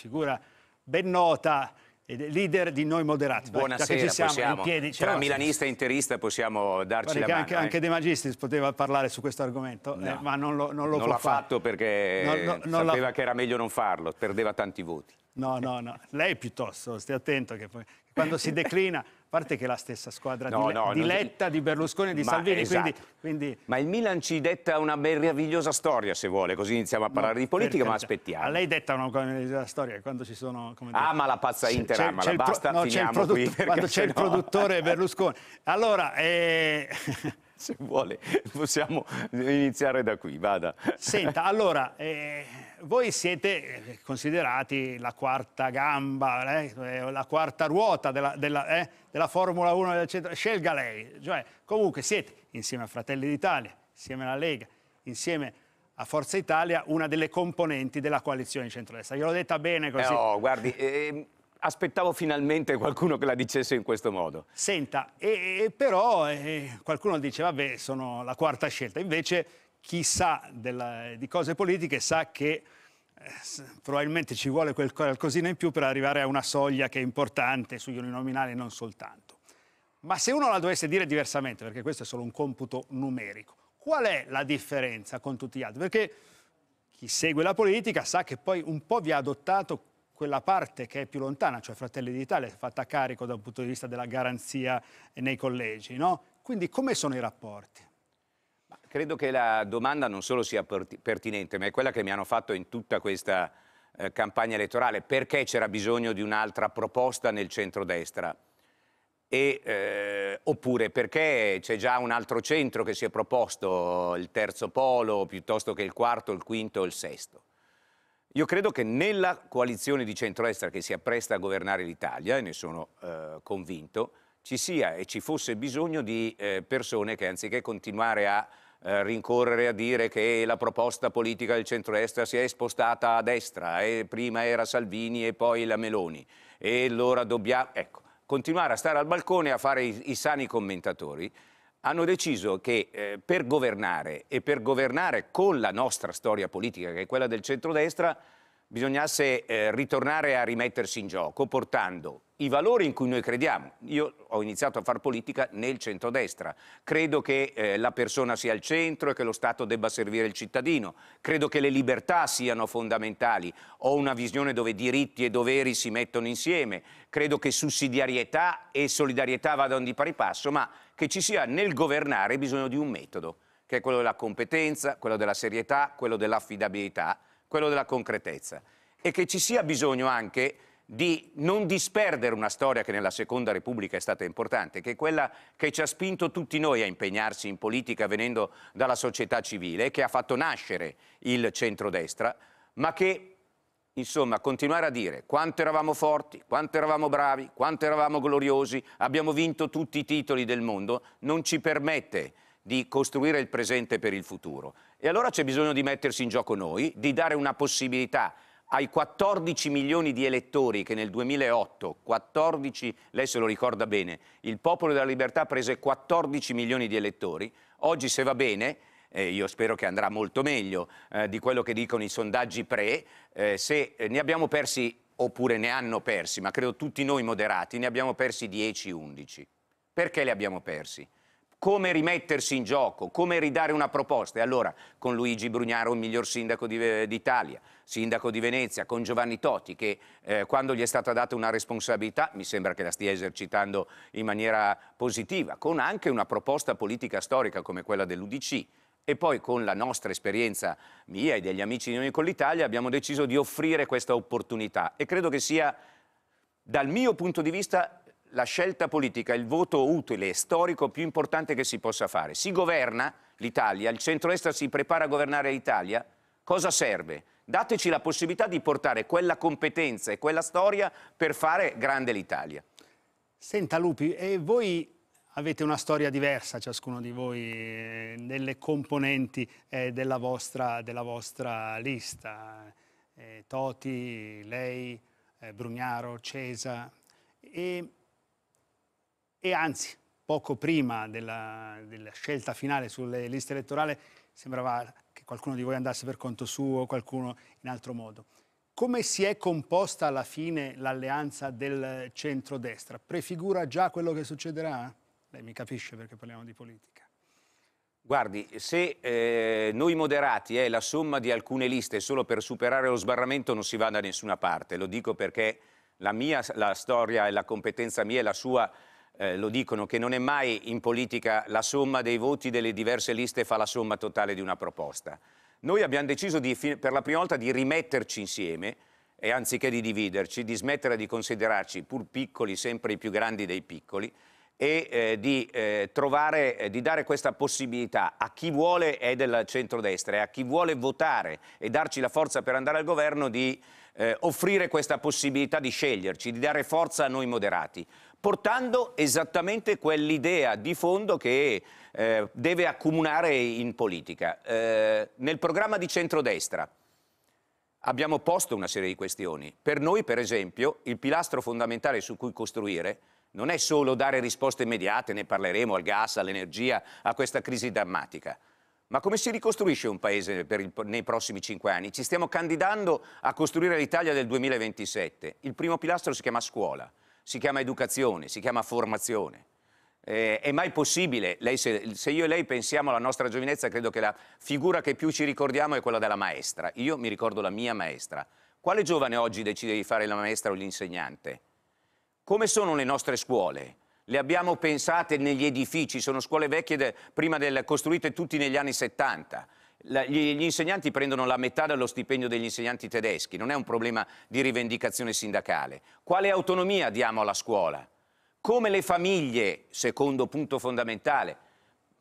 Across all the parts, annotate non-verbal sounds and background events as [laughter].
figura ben nota leader di noi moderati. Buonasera, ci siamo, possiamo, piedi, tra milanista e interista possiamo darci la mano. Anche, eh. anche De Magistris poteva parlare su questo argomento, no. eh, ma non lo, non lo non l'ha fatto perché no, no, sapeva che era meglio non farlo, perdeva tanti voti. No, no, no, lei piuttosto, stia attento che poi, quando si declina parte che è la stessa squadra no, di, no, di Letta, di Berlusconi e di Salvini. Esatto. Quindi, quindi... Ma il Milan ci detta una meravigliosa storia, se vuole, così iniziamo a parlare no, di politica, ma aspettiamo. A lei detta una meravigliosa storia quando ci sono... Come ah, ma la pazza Inter, ama, la basta, pro... finiamo qui. Quando c'è il produttore Berlusconi. Allora... Eh... [laughs] se vuole [laughs] possiamo iniziare da qui, vada. Senta, allora, eh, voi siete considerati la quarta gamba, eh, la quarta ruota della, della, eh, della Formula 1 eccetera. Scelga lei, cioè comunque siete insieme a Fratelli d'Italia, insieme alla Lega, insieme a Forza Italia, una delle componenti della coalizione centrodestra. Gliel'ho detta bene così. Eh, oh, guardi, eh, aspettavo finalmente qualcuno che la dicesse in questo modo. Senta, e, e però eh, qualcuno dice, vabbè, sono la quarta scelta. Invece chi sa della, di cose politiche sa che eh, probabilmente ci vuole quel qualcosina in più per arrivare a una soglia che è importante sugli uninominali non soltanto. Ma se uno la dovesse dire diversamente, perché questo è solo un computo numerico, qual è la differenza con tutti gli altri? Perché chi segue la politica sa che poi un po' vi ha adottato quella parte che è più lontana, cioè Fratelli d'Italia, è fatta carico dal punto di vista della garanzia nei collegi, no? Quindi come sono i rapporti? Credo che la domanda non solo sia pertinente, ma è quella che mi hanno fatto in tutta questa eh, campagna elettorale. Perché c'era bisogno di un'altra proposta nel centrodestra? E, eh, oppure perché c'è già un altro centro che si è proposto, il terzo polo, piuttosto che il quarto, il quinto il sesto? Io credo che nella coalizione di centrodestra che si appresta a governare l'Italia, e ne sono eh, convinto, ci sia e ci fosse bisogno di eh, persone che anziché continuare a eh, rincorrere a dire che la proposta politica del centrodestra si è spostata a destra e prima era Salvini e poi la Meloni e allora dobbiamo ecco, continuare a stare al balcone a fare i, i sani commentatori hanno deciso che eh, per governare e per governare con la nostra storia politica, che è quella del centrodestra, bisognasse eh, ritornare a rimettersi in gioco portando i valori in cui noi crediamo. Io ho iniziato a fare politica nel centrodestra. Credo che eh, la persona sia al centro e che lo Stato debba servire il cittadino. Credo che le libertà siano fondamentali. Ho una visione dove diritti e doveri si mettono insieme. Credo che sussidiarietà e solidarietà vadano di pari passo, ma che ci sia nel governare bisogno di un metodo, che è quello della competenza, quello della serietà, quello dell'affidabilità quello della concretezza. E che ci sia bisogno anche di non disperdere una storia che nella Seconda Repubblica è stata importante, che è quella che ci ha spinto tutti noi a impegnarsi in politica venendo dalla società civile, che ha fatto nascere il centrodestra, ma che, insomma, continuare a dire quanto eravamo forti, quanto eravamo bravi, quanto eravamo gloriosi, abbiamo vinto tutti i titoli del mondo, non ci permette di costruire il presente per il futuro. E allora c'è bisogno di mettersi in gioco noi, di dare una possibilità ai 14 milioni di elettori che nel 2008, 14, lei se lo ricorda bene, il Popolo della Libertà prese 14 milioni di elettori, oggi se va bene, eh, io spero che andrà molto meglio eh, di quello che dicono i sondaggi pre, eh, se ne abbiamo persi oppure ne hanno persi, ma credo tutti noi moderati, ne abbiamo persi 10-11. Perché li abbiamo persi? come rimettersi in gioco, come ridare una proposta. E allora con Luigi Brugnaro, il miglior sindaco d'Italia, sindaco di Venezia, con Giovanni Totti, che eh, quando gli è stata data una responsabilità, mi sembra che la stia esercitando in maniera positiva, con anche una proposta politica storica come quella dell'UDC, e poi con la nostra esperienza mia e degli amici di Noi con l'Italia abbiamo deciso di offrire questa opportunità e credo che sia dal mio punto di vista la scelta politica, il voto utile e storico più importante che si possa fare. Si governa l'Italia, il centro-destra si prepara a governare l'Italia, cosa serve? Dateci la possibilità di portare quella competenza e quella storia per fare grande l'Italia. Senta Lupi, e voi avete una storia diversa, ciascuno di voi, eh, nelle componenti eh, della, vostra, della, vostra, lista. Eh, Toti, lei, eh, Brugnaro, Cesa. E e anzi poco prima della, della, scelta finale sulle liste elettorali sembrava che qualcuno di voi andasse per conto suo, qualcuno in altro modo. come si è composta alla fine l'alleanza del centrodestra? Prefigura già quello che succederà? Lei mi capisce perché parliamo di politica. Guardi, se eh, noi moderati è la somma di alcune liste solo per superare lo sbarramento non si va da nessuna parte, lo dico perché la mia la storia e la competenza mia e la sua eh, lo dicono che non è mai in politica la somma dei voti delle diverse liste fa la somma totale di una proposta. Noi abbiamo deciso di, per la prima volta di rimetterci insieme e anziché di dividerci, di smettere di considerarci pur piccoli sempre i più grandi dei piccoli e eh, di eh, trovare, eh, di dare questa possibilità a chi vuole è del centrodestra e a chi vuole votare e darci la forza per andare al governo di eh, offrire questa possibilità di sceglierci, di dare forza a noi moderati, portando esattamente quell'idea di fondo che eh, deve accomunare in politica. Eh, nel programma di centrodestra abbiamo posto una serie di questioni. Per noi, per esempio, il pilastro fondamentale su cui costruire non è solo dare risposte immediate, ne parleremo, al gas, all'energia, a questa crisi drammatica. Ma come si ricostruisce un paese il, nei prossimi cinque anni? Ci stiamo candidando a costruire l'Italia del 2027. Il primo pilastro si chiama scuola, si chiama educazione, si chiama formazione. Eh, è mai possibile? Lei, se, se, io e lei pensiamo alla nostra giovinezza, credo che la figura che più ci ricordiamo è quella della maestra. Io mi ricordo la mia maestra. Quale giovane oggi decide di fare la maestra o l'insegnante? Come sono le nostre scuole? Le abbiamo pensate negli edifici, sono scuole vecchie de, prima del, costruite tutti negli anni 70. La, gli, gli, insegnanti prendono la metà dello stipendio degli insegnanti tedeschi, non è un problema di rivendicazione sindacale. Quale autonomia diamo alla scuola? Come le famiglie, secondo punto fondamentale,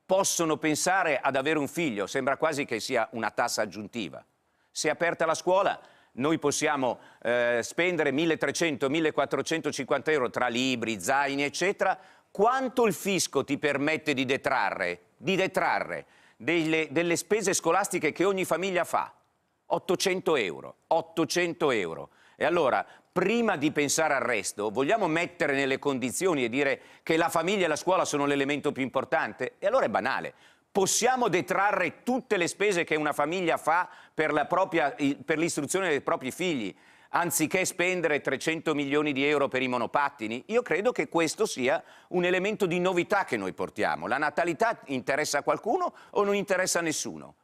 possono pensare ad avere un figlio? Sembra quasi che sia una tassa aggiuntiva. Se è aperta la scuola, noi possiamo eh, spendere 1.300-1.450 euro tra libri, zaini, eccetera. Quanto il fisco ti permette di detrarre, di detrarre delle, delle spese scolastiche che ogni famiglia fa? 800 euro. 800 euro. E allora prima di pensare al resto, vogliamo mettere nelle condizioni e dire che la famiglia e la scuola sono l'elemento più importante? E allora è banale. Possiamo detrarre tutte le spese che una famiglia fa per l'istruzione dei propri figli, anziché spendere 300 milioni di euro per i monopattini? Io credo che questo sia un elemento di novità che noi portiamo. La natalità interessa a qualcuno o non interessa a nessuno?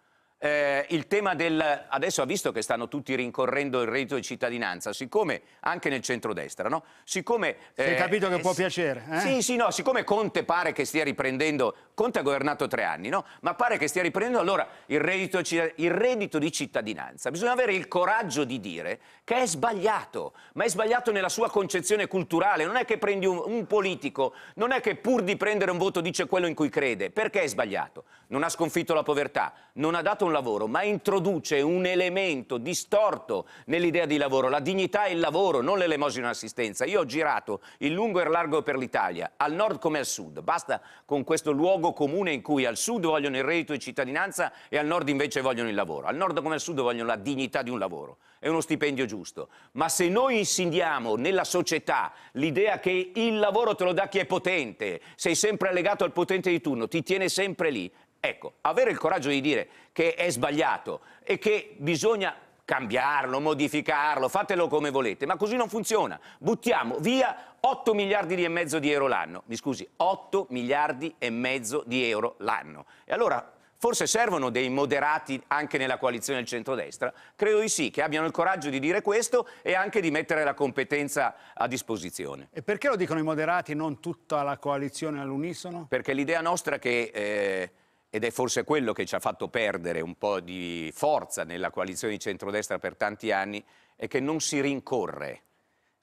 eh, il tema del... Adesso ha visto che stanno tutti rincorrendo il reddito di cittadinanza, siccome anche nel centrodestra, no? Siccome... Eh, capito che può piacere. Eh? Sì, sì, no, siccome Conte pare che stia riprendendo... Conte ha governato tre anni, no? Ma pare che stia riprendendo allora il reddito, il reddito di cittadinanza. Bisogna avere il coraggio di dire che è sbagliato, ma è sbagliato nella sua concezione culturale. Non è che prendi un, un politico, non è che pur di prendere un voto dice quello in cui crede. Perché è sbagliato? Non ha sconfitto la povertà, non ha dato un lavoro, ma introduce un elemento distorto nell'idea di lavoro, la dignità e il lavoro, non l'elemosina assistenza. Io ho girato in lungo e largo per l'Italia, al nord come al sud, basta con questo luogo comune in cui al sud vogliono il reddito di cittadinanza e al nord invece vogliono il lavoro. Al nord come al sud vogliono la dignità di un lavoro e uno stipendio giusto. Ma se noi insidiamo nella società l'idea che il lavoro te lo dà chi è potente, sei sempre legato al potente di turno, ti tiene sempre lì, Ecco, avere il coraggio di dire che è sbagliato e che bisogna cambiarlo, modificarlo, fatelo come volete, ma così non funziona. Buttiamo via 8 miliardi e mezzo di euro l'anno. Mi scusi, 8 miliardi e mezzo di euro l'anno. E allora forse servono dei moderati anche nella coalizione del centrodestra? Credo di sì, che abbiano il coraggio di dire questo e anche di mettere la competenza a disposizione. E perché lo dicono i moderati e non tutta la coalizione all'unisono? Perché l'idea nostra che... Eh, ed è forse quello che ci ha fatto perdere un po' di forza nella coalizione di centrodestra per tanti anni, è che non si rincorre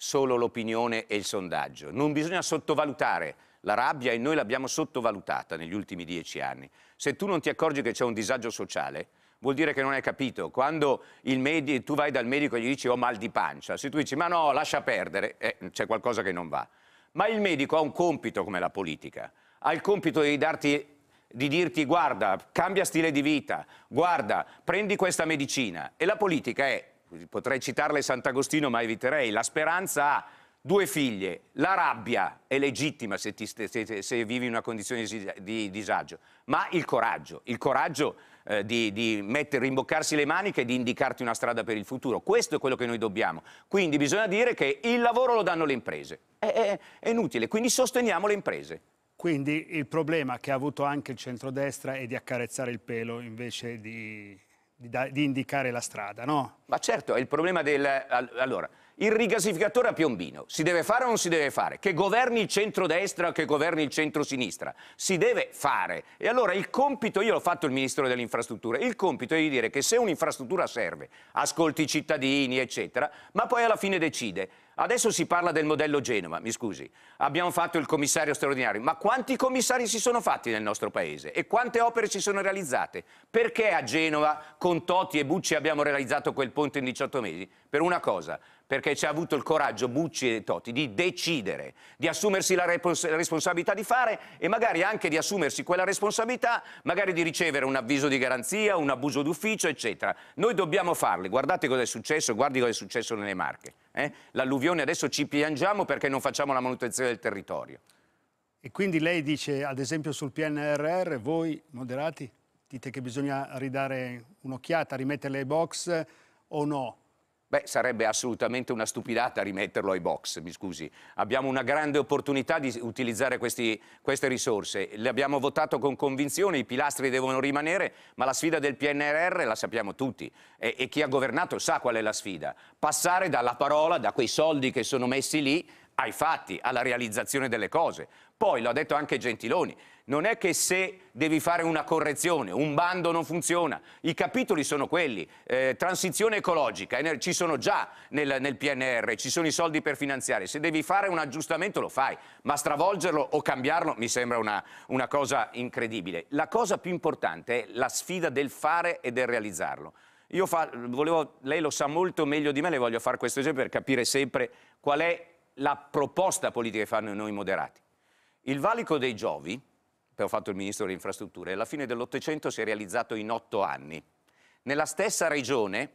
solo l'opinione e il sondaggio. Non bisogna sottovalutare la rabbia e noi l'abbiamo sottovalutata negli ultimi dieci anni. Se tu non ti accorgi che c'è un disagio sociale, vuol dire che non hai capito. Quando tu vai dal medico e gli dici ho mal di pancia, se tu dici ma no, lascia perdere, eh, c'è qualcosa che non va. Ma il medico ha un compito come la politica, ha il compito di darti di dirti guarda, cambia stile di vita, guarda, prendi questa medicina. E la politica è, potrei citarle Sant'Agostino ma eviterei, la speranza ha due figlie, la rabbia è legittima se, ti, se, se vivi in una condizione di disagio, ma il coraggio, il coraggio eh, di, di mettere, rimboccarsi le maniche e di indicarti una strada per il futuro. Questo è quello che noi dobbiamo. Quindi bisogna dire che il lavoro lo danno le imprese. È, è, è inutile, quindi sosteniamo le imprese. Quindi il problema che ha avuto anche il centrodestra è di accarezzare il pelo invece di, di, di indicare la strada, no? Ma certo, il problema del... Allora, il rigasificatore a Piombino si deve fare o non si deve fare? Che governi il centrodestra o che governi il centrosinistra? Si deve fare. E allora il compito, io l'ho fatto il Ministro delle Infrastrutture, il compito è di dire che se un'infrastruttura serve, ascolti i cittadini, eccetera, ma poi alla fine decide Adesso si parla del modello Genova, mi scusi. Abbiamo fatto il commissario straordinario, ma quanti commissari si sono fatti nel nostro paese e quante opere si sono realizzate? Perché a Genova con Totti e Bucci abbiamo realizzato quel ponte in 18 mesi? Per una cosa, perché ci ha avuto il coraggio Bucci e Totti di decidere, di assumersi la, responsabilità di fare e magari anche di assumersi quella responsabilità, magari di ricevere un avviso di garanzia, un abuso d'ufficio, eccetera. Noi dobbiamo farli. Guardate cosa è successo, guardi cosa è successo nelle Marche. Eh? L'alluvione adesso ci piangiamo perché non facciamo la manutenzione del territorio. E quindi lei dice, ad esempio sul PNRR, voi moderati dite che bisogna ridare un'occhiata, rimettere le box o no? Beh, sarebbe assolutamente una stupidata rimetterlo ai box, mi scusi. Abbiamo una grande opportunità di utilizzare questi, queste risorse. Le abbiamo votato con convinzione, i pilastri devono rimanere, ma la sfida del PNRR la sappiamo tutti. E, e chi ha governato sa qual è la sfida. Passare dalla parola, da quei soldi che sono messi lì, ai fatti, alla realizzazione delle cose. Poi, l'ha detto anche Gentiloni, non è che se devi fare una correzione, un bando non funziona, i capitoli sono quelli, eh, transizione ecologica, ci sono già nel, nel, PNR, ci sono i soldi per finanziare, se devi fare un aggiustamento lo fai, ma stravolgerlo o cambiarlo mi sembra una, una cosa incredibile. La cosa più importante è la sfida del fare e del realizzarlo. Io fa, volevo, lei lo sa molto meglio di me, le voglio fare questo esempio per capire sempre qual è la proposta politica che fanno noi moderati. Il valico dei Giovi, ho fatto il ministro delle infrastrutture, alla fine dell'Ottocento si è realizzato in otto anni. Nella stessa regione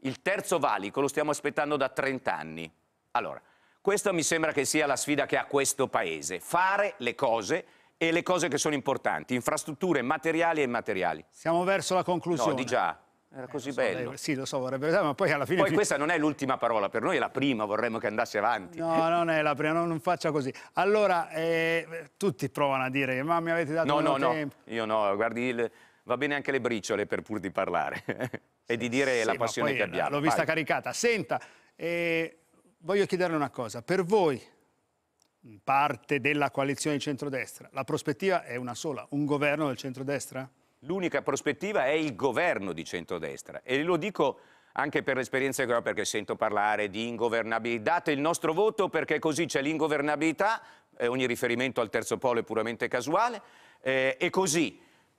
il terzo valico lo stiamo aspettando da 30 anni. Allora, questa mi sembra che sia la sfida che ha questo Paese, fare le cose e le cose che sono importanti, infrastrutture materiali e immateriali. Siamo verso la conclusione. No, di già. Era così eh, so, bello. Lei, sì, lo so, vorrebbe ma poi alla fine... Poi questa non è l'ultima parola, per noi è la prima, vorremmo che andasse avanti. No, non è la prima, non, non faccia così. Allora, eh, tutti provano a dire, ma mi avete dato no, no, tempo. No, io no, guardi, il, va bene anche le briciole per pur di parlare [laughs] e di dire sì, la passione che abbiamo. L'ho vista Vai. caricata. Senta, eh, voglio chiederle una cosa. Per voi, parte della coalizione di centrodestra, la prospettiva è una sola, un governo del centrodestra? L'unica prospettiva è il governo di centrodestra e lo dico anche per l'esperienza che ho, perché sento parlare di ingovernabilità. Date il nostro voto perché così c'è l'ingovernabilità, eh, ogni riferimento al terzo polo è puramente casuale, eh, e così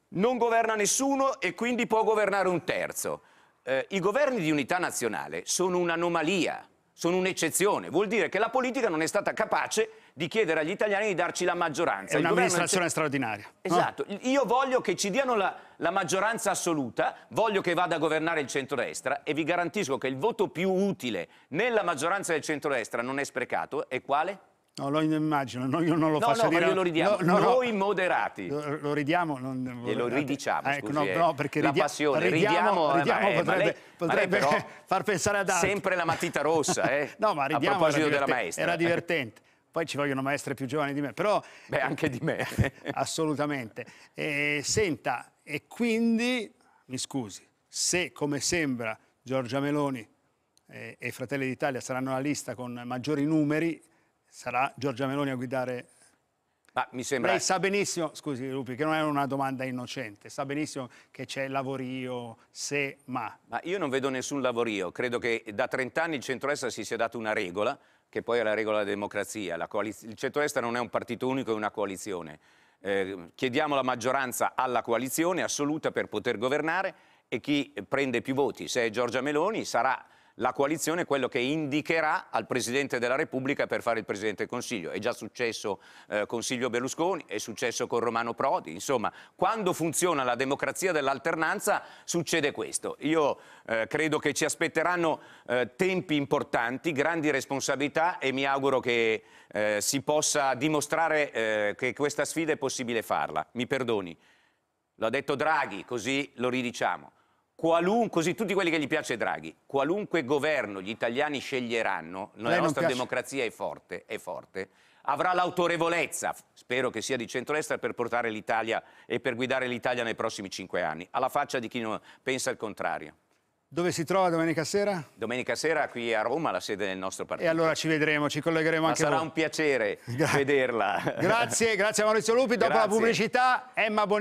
non governa nessuno e quindi può governare un terzo. Eh, I governi di unità nazionale sono un'anomalia, sono un'eccezione, vuol dire che la politica non è stata capace di chiedere agli italiani di darci la maggioranza. È un'amministrazione straordinaria. Esatto, no? io voglio che ci diano la, la, maggioranza assoluta, voglio che vada a governare il centrodestra e vi garantisco che il voto più utile nella maggioranza del centrodestra non è sprecato, è quale? No, lo immagino, no, io non lo no, faccio no, dire. No, lo ridiamo, no, noi moderati. Lo, lo ridiamo. Non, e lo ridiciamo, ah, ecco, scusi, no, perché la passione, ridiamo, ridiamo, ridiamo potrebbe, lei, potrebbe far pensare ad altri. Sempre la matita rossa, eh? [laughs] no, ma ridiamo, a proposito della maestra. Era divertente. Poi ci vogliono maestre più giovani di me, però... Beh, anche di me. [laughs] assolutamente. E, senta, e quindi, mi scusi, se come sembra Giorgia Meloni e, e Fratelli d'Italia saranno la lista con maggiori numeri, sarà Giorgia Meloni a guidare ma mi sembra... Lei sa benissimo, scusi Lupi, che non è una domanda innocente, sa benissimo che c'è il lavorio, se, ma... Ma io non vedo nessun lavorio, credo che da 30 anni il centro-est si sia dato una regola, che poi è la regola della democrazia. La il centro-est non è un partito unico, è una coalizione. Eh, chiediamo la maggioranza alla coalizione assoluta per poter governare e chi prende più voti, se è Giorgia Meloni, sarà la coalizione è quello che indicherà al Presidente della Repubblica per fare il Presidente del Consiglio. È già successo eh, con Silvio Berlusconi, è successo con Romano Prodi. Insomma, quando funziona la democrazia dell'alternanza succede questo. Io eh, credo che ci aspetteranno eh, tempi importanti, grandi responsabilità e mi auguro che eh, si possa dimostrare eh, che questa sfida è possibile farla. Mi perdoni. Lo ha detto Draghi, così lo ridiciamo. Qualun- così tutti quelli che gli piace Draghi, qualunque governo gli italiani sceglieranno, la nostra democrazia è forte, è forte, avrà l'autorevolezza, spero che sia di centrodestra, per portare l'Italia e per guidare l'Italia nei prossimi cinque anni, alla faccia di chi non pensa il contrario. Dove si trova domenica sera? Domenica sera qui a Roma, la sede del nostro E partito. allora ci vedremo, ci collegheremo Ma anche sarà voi. un piacere [laughs] Gra- vederla. Grazie, grazie a Maurizio Lupi. Dopo la Grazie. pubblicità, Emma Bonino.